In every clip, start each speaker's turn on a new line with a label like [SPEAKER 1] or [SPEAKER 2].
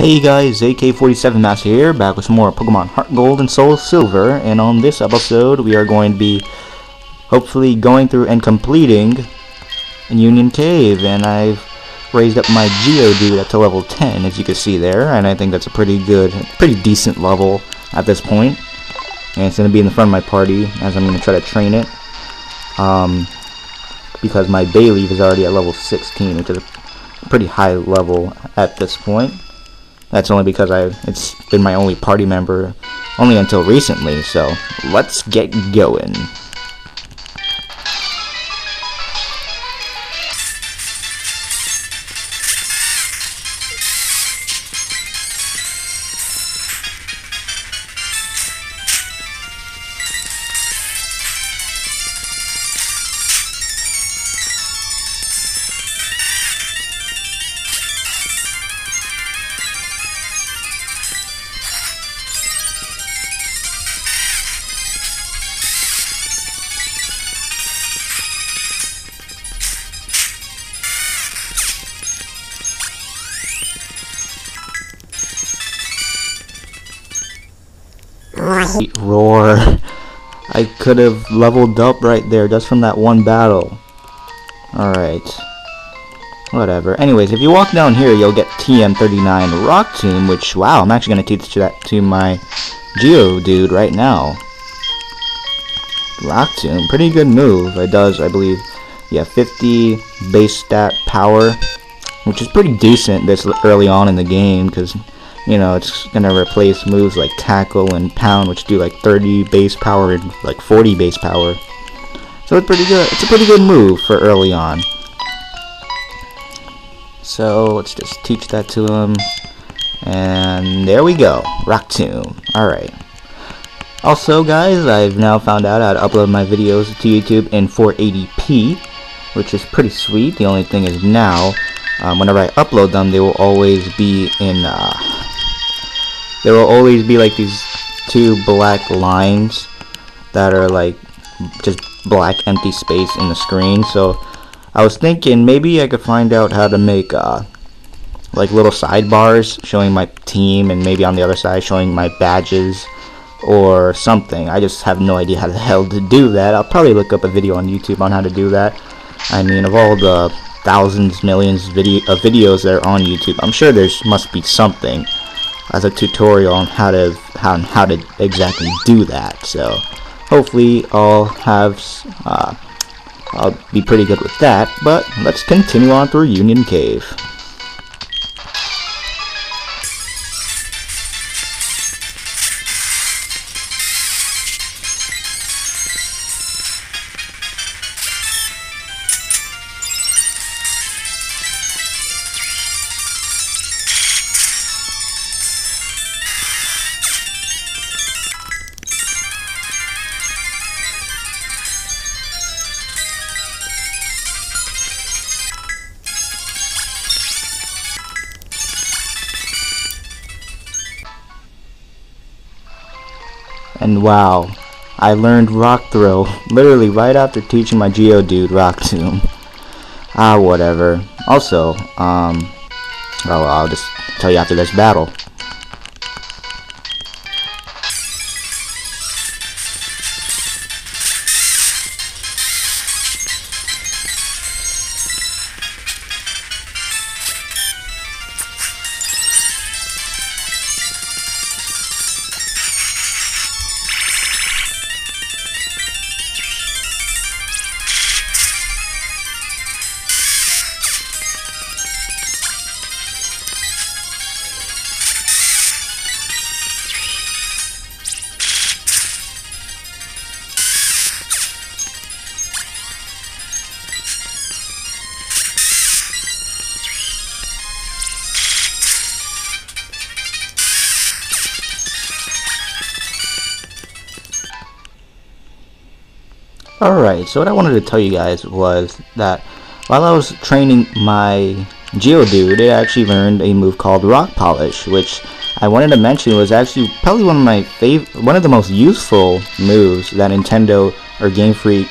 [SPEAKER 1] Hey guys, AK47 Master here, back with some more Pokemon Heart Gold and Soul Silver, and on this episode we are going to be hopefully going through and completing Union Cave, and I've raised up my Geodude up to level 10, as you can see there, and I think that's a pretty good, pretty decent level at this point. and it's going to be in the front of my party, as I'm going to try to train it, um, because my Bayleef is already at level 16, which is a pretty high level at this point. That's only because I it's been my only party member only until recently, so let's get going. Roar. I could have leveled up right there just from that one battle. Alright. Whatever. Anyways, if you walk down here, you'll get TM39 Rock Tomb, which, wow, I'm actually going to teach that to my Geodude right now. Rock Tomb, pretty good move. It does, I believe, yeah, 50 base stat power, which is pretty decent this early on in the game, because you know, it's gonna replace moves like tackle and pound, which do like 30 base power and like 40 base power. So it's pretty good. It's a pretty good move for early on. So let's just teach that to him. And there we go. Rock Tomb. Alright. Also, guys, I've now found out how to upload my videos to YouTube in 480p, which is pretty sweet. The only thing is now, um, whenever I upload them, they will always be in uh, there will always be like these two black lines that are like just black empty space in the screen. So I was thinking maybe I could find out how to make uh, like little sidebars showing my team and maybe on the other side showing my badges or something. I just have no idea how the hell to do that. I'll probably look up a video on YouTube on how to do that. I mean of all the thousands millions video of videos that are on YouTube I'm sure there's must be something as a tutorial on how to how how to exactly do that. So hopefully I'll have uh, I'll be pretty good with that. But let's continue on through Union Cave. And wow, I learned Rock Throw literally right after teaching my Geodude Rock Tomb. Ah, whatever. Also, um, oh, I'll just tell you after this battle. Alright, so what I wanted to tell you guys was that while I was training my Geodude, it actually learned a move called Rock Polish, which I wanted to mention was actually probably one of my fav one of the most useful moves that Nintendo or Game Freak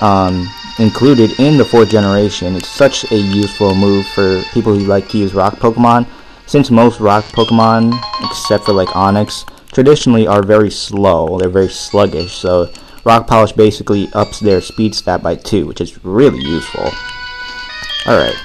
[SPEAKER 1] um, included in the fourth generation. It's such a useful move for people who like to use rock Pokemon. since most rock Pokemon, except for like Onix, traditionally are very slow, they're very sluggish, so Rock Polish basically ups their speed stat by 2, which is really useful. Alright.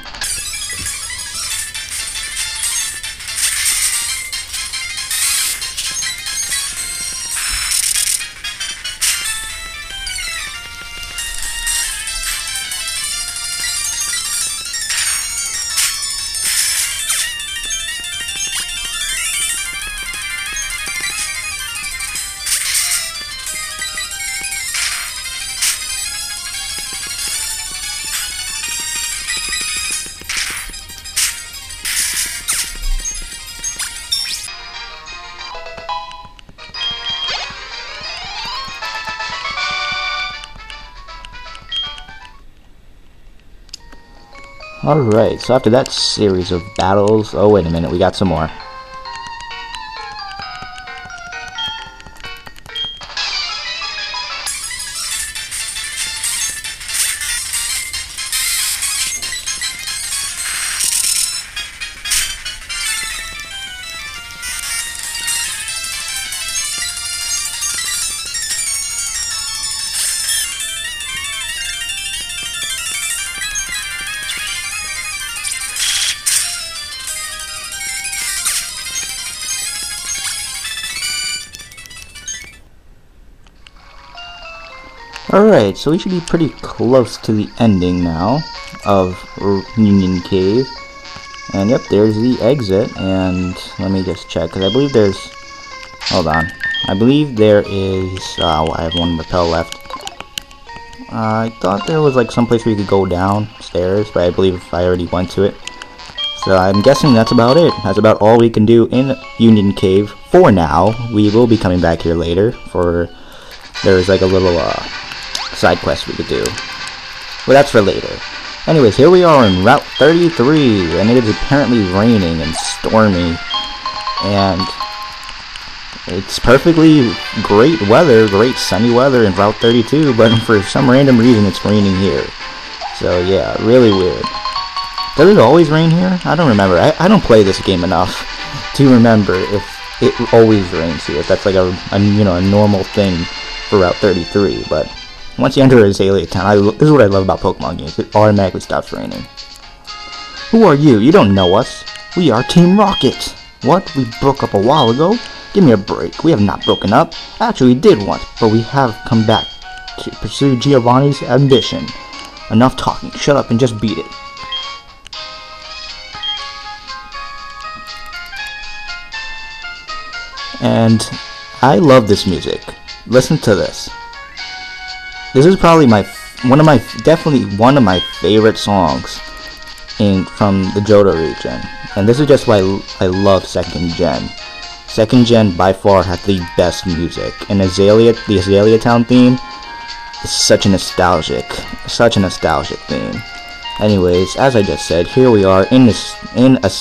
[SPEAKER 1] Alright, so after that series of battles, oh wait a minute, we got some more. Alright, so we should be pretty close to the ending now of Union Cave. And yep, there's the exit, and let me just check, because I believe there's... Hold on. I believe there is... Uh, I have one repel left. Uh, I thought there was like some place where you could go downstairs, but I believe I already went to it. So I'm guessing that's about it. That's about all we can do in Union Cave for now. We will be coming back here later for... There's like a little, uh, side quest we could do. But that's for later. Anyways, here we are in Route 33, and it is apparently raining and stormy. And it's perfectly great weather, great sunny weather in Route 32, but for some random reason it's raining here. So yeah, really weird. Does it always rain here? I don't remember. I, I don't play this game enough to remember if it always rains here. If that's like a, a you know a normal thing for Route 33, but once you enter Azalea Town, I, this is what I love about Pokemon games. It automatically stops raining. Who are you? You don't know us. We are Team Rocket. What? We broke up a while ago? Give me a break. We have not broken up. Actually, we did once, but we have come back to pursue Giovanni's ambition. Enough talking. Shut up and just beat it. And I love this music. Listen to this. This is probably my one of my definitely one of my favorite songs in from the Johto region, and this is just why I love Second Gen. Second Gen by far had the best music, and Azalea, the Azalea Town theme, is such a nostalgic, such a nostalgic theme. Anyways, as I just said, here we are in this in a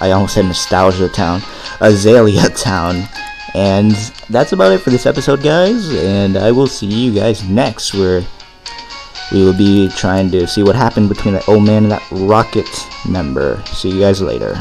[SPEAKER 1] I almost said Nostalgia Town, Azalea Town, and that's about it for this episode, guys. And I will see you guys next, where we will be trying to see what happened between that old man and that rocket member. See you guys later.